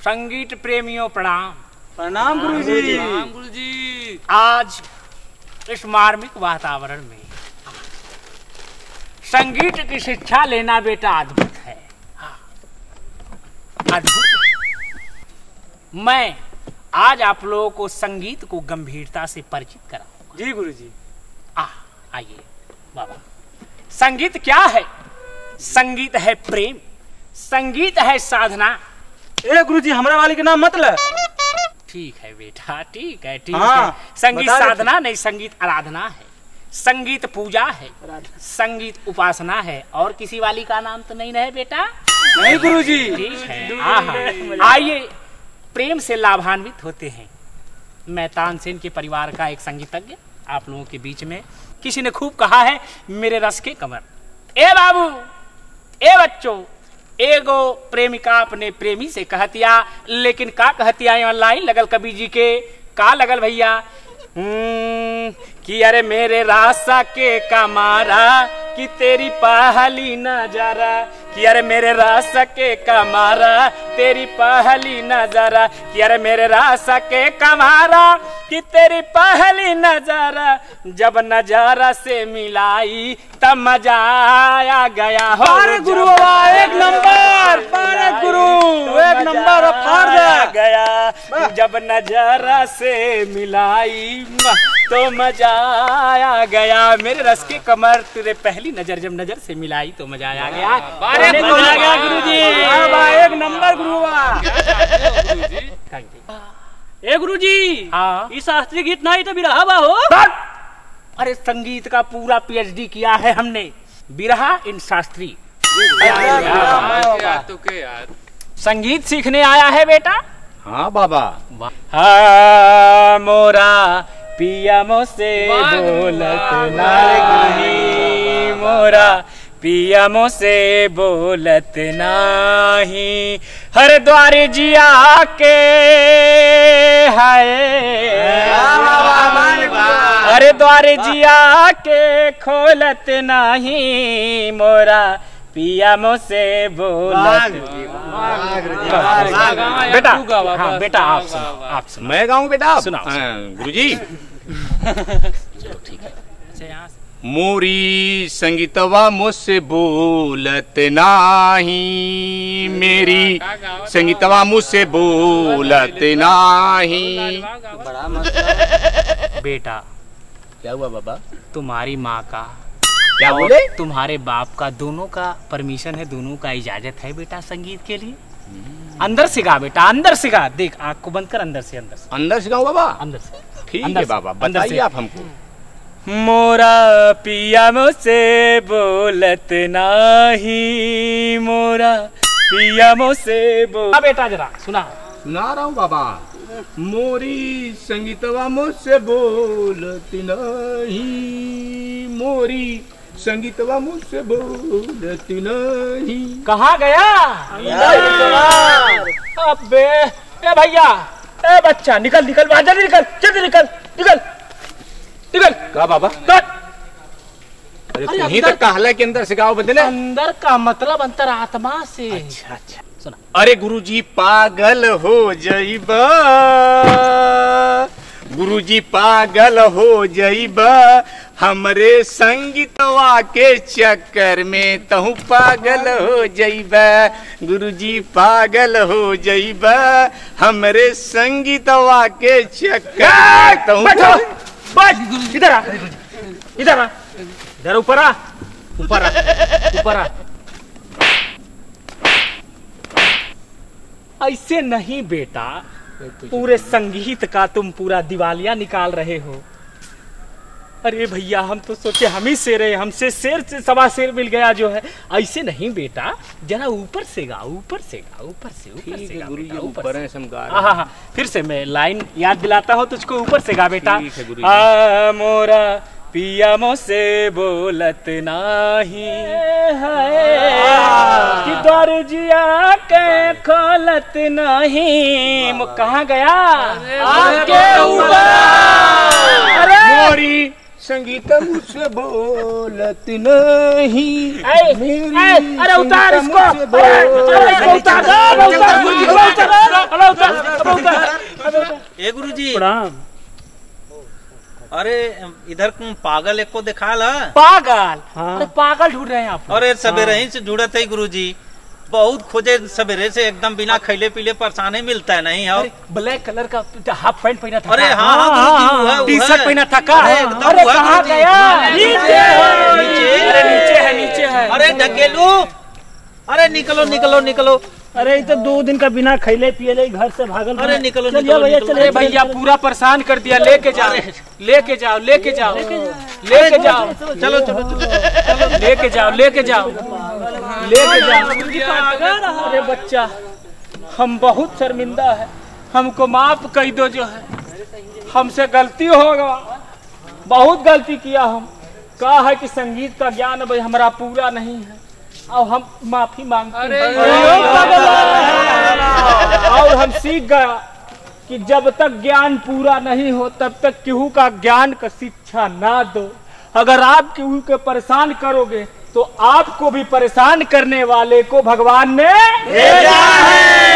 संगीत प्रेमियों प्रणाम। प्रणाम गुरु जी राम गुरु जी आज इस मार्मिक वातावरण में संगीत की शिक्षा लेना बेटा अद्भुत है। हाँ, अद्भुत। मैं आज आप लोगों को संगीत को गंभीरता से परिचित कराऊँगा। जी गुरु जी आ आइए बाबा। संगीत क्या है? संगीत है प्रेम संगीत है साधना ए गुरु जी हमरा वाली के नाम मत ले। ठीक है बेटा ठीक है ठीक हाँ, है। संगीत। साधना नहीं संगीत आराधना है। संगीत पूजा है संगीत उपासना है। और किसी वाली का नाम तो नहीं है बेटा? नहीं गुरु जी ठीक है। आइए प्रेम से लाभान्वित होते हैं। मैं तानसेन के परिवार का एक संगीतज्ञ आप लोगों के बीच में। किसी ने खूब कहा है मेरे रस के कमर। ए बाबू ए बच्चों एगो प्रेमिका अपने प्रेमी से कहतिया लेकिन का कहतिया लाइन लगल कबीर जी के? का लगल भैया? हम्म, कि अरे मेरे रासा के कमारा कि तेरी पहली नज़ारा कि अरे मेरे रासा के कमारा। तेरी पहली नज़ारा कि अरे मेरे रासा के कमारा। कि तेरी पहली नज़ारा जब नज़ारा से मिलाई तब मज़ा आया गया हो। अरे गुरु एक नंबर अरे गुरु एक नंबर गया। जब नज़ारा से मिलाई तो मज़ा आया गया। मेरे रस के कमर तेरे पहली नज़र जब नज़र से मिलाई तो मज़ा आ गया। मज़ा गया गुरु जी एक नंबर गुरु गुरु जी ए गुरु जी हाँ। ई शास्त्रीय गीत नहीं तो बिरहा बा हो। अरे संगीत का पूरा पीएचडी किया है हमने। बिरहा इन शास्त्री। यार तो के यार संगीत सीखने आया है बेटा? हाँ बाबा। हाँ मोरा पिया मोसे बोलत नाही। मोरा पिया मोसे बोलत नाही। हर द्वार जिया के है हर द्वार जिया के खोलत नाही मोरा। पिया मोसे बोलत। बेटा तू बाबा, हाँ बेटा आप सुनो आप सुनो मैं गाऊं बेटा सुनाओ, गुरु जी मोरी संगीतवा मुझसे बोलत नाही। मेरी संगीतवा मुझसे बोलत नाही। बेटा क्या हुआ बाबा? तुम्हारी माँ का क्या बोले? तुम्हारे बाप का दोनों का परमिशन है दोनों का इजाज़त है बेटा संगीत के लिए। अंदर से गा बेटा अंदर से गा। देख आँख को बंद कर अंदर से अंदर से। अंदर से गाऊं बाबा? अंदर से। ठीक है बाबा अंदर बताइए से। आप हमको। मोरा पिया मुझसे बोलत नाही मोरा पिया मुझसे बोल हाँ बेटा जरा सुना। सुना रहा हूँ बाबा। मोरी संगीतवा मुझसे बोलत नहीं मोरी संगीतवा मुझसे बोलत नहीं। कहाँ गया? अबे ए भैया ए बच्चा निकल निकल वहाँ जल्दी निकल जल्दी निकल निकल निकल। का बाबा? कट। अरे तुम्ही तक कहला के अंदर से गाओ बदले? अंदर का मतलब अंतर आत्मा से। अच्छा अच्छा। सुना। अरे गुरुजी पागल हो जाइबा। गुरुजी पागल हो जाइबा हमरे संगीतवा के चक्कर में तहु पागल हो जाइबा। गुरुजी पागल हो जाइबा हमरे संगीतवा के चक्कर तहु बैठो। बैठ। इधर आ। इधर आ। इधर ऊपर आ। ऊपर आ। ऊपर आ। ऐसे नहीं बेटा। पूरे संगीत का तुम पूरा दिवालिया निकाल रहे हो। अरे भैया हम तो सोचे हम ही शेर है हमसे शेर से सवा शेर मिल गया जो है। ऐसे नहीं बेटा जरा ऊपर से गा ऊपर से गा ऊपर से ऊपर से गुरु जी ऊपर। है हाँ हाँ हाँ। फिर से मैं लाइन याद दिलाता हूँ तुझको ऊपर से गा बेटा। मोरा पिया मोसे बोलत नाही। है कि दर्जिया के खोलत नहीं। वो कहाँ गया? आपके ऊपर। अरे। मोरी संगीत मुझसे बोलत नहीं। अरे उतार इसको। उतार अरे, उतार, अरे, उतार, उतार। ए गुरुजी। प्रणाम। अरे इधर पागल एक को दिखा ला पागल अरे पागल ढूंढ रहे हैं आप अरे सवेरे ही। से जुड़त है गुरुजी। बहुत खोजे सवेरे से एकदम बिना खैले पीले परेशानी मिलता है नहीं और अरे ब्लैक कलर का हाफ़ पैंट पहना था अरे हाँ हाँ वो है, टी शर्ट पहना था का अरे है। कहाँ गया? नीचे। है अरे नीचे है नीचे है। अरे ढकेलू। अरे निकलो निकलो निकलो। अरे तो दो दिन का बिना खैले पियले घर से भागल अरे निकलो, चलिए निकलो, भैया चलिए भैया पूरा परेशान कर दिया लेके जाओ लेके जाओ लेके जाओ लेके जाओ। चलो चलो चलो लेके जाओ लेके जाओ। लेके जाओ। अरे बच्चा हम बहुत शर्मिंदा है। हमको माफ़ कर दो जो है। हमसे गलती होगा। बहुत गलती किया हम। कहा है कि संगीत का ज्ञान भाई हमारा पूरा नहीं है। और हम माफ़ी मांगते हैं। और हम सीख गया कि जब तक ज्ञान पूरा नहीं हो तब तक केहू का ज्ञान का शिक्षा ना दो। अगर आप केहू के परेशान करोगे तो आपको भी परेशान करने वाले को भगवान ने भेजा है।